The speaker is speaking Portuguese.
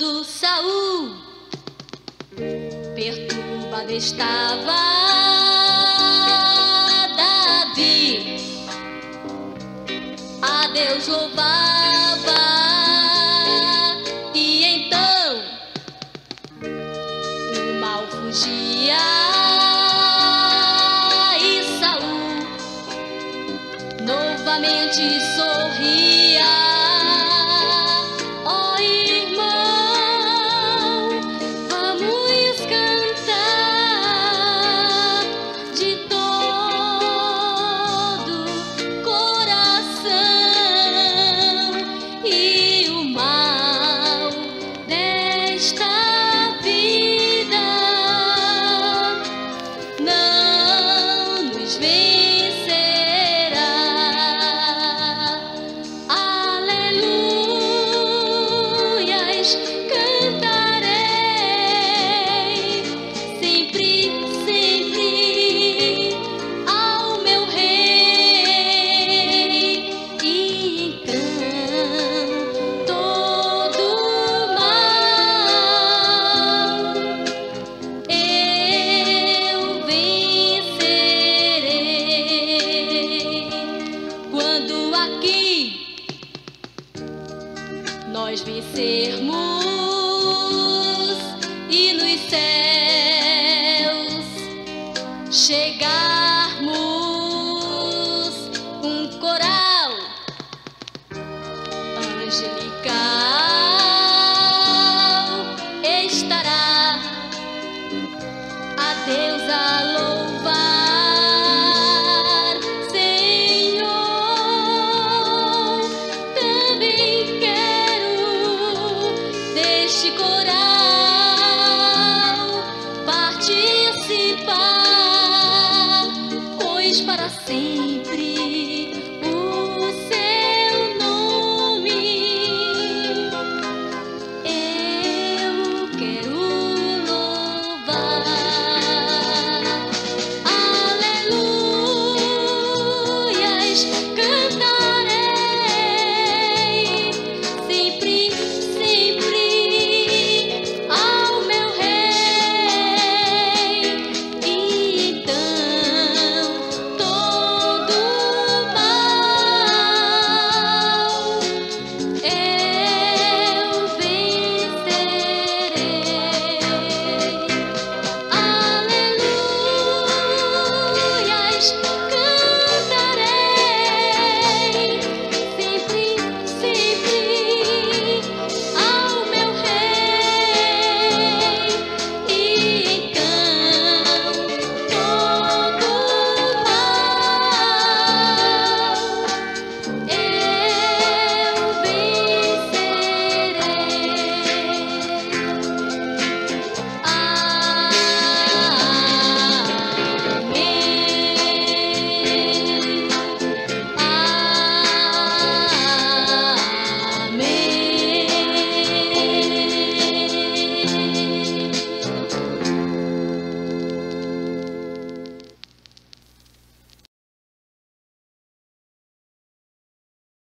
Quando Saul perturbado estava, Davi a Deus louvava. E então o mal fugia e Saul novamente sorria. nós vencermos e nos céus chegarmos um coral angelical. Estará a deusa see.